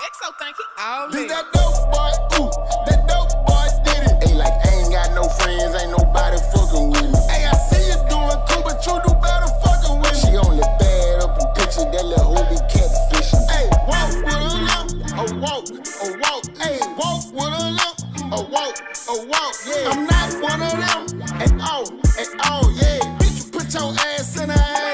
Exo think he all Did that dope boy, ooh, that dope boy did it. Ain't like I ain't got no friends, ain't nobody fucking with me. Hey, I see you doing cool, but you do better fucking with me. She only bad up in picture, that little hoe be catfishing. Hey, walk with a limp, a walk, a walk. Hey, walk with a limp, a walk, a walk. Yeah, I'm not one of them at all, at all. Yeah, bitch, you put your ass in her ass,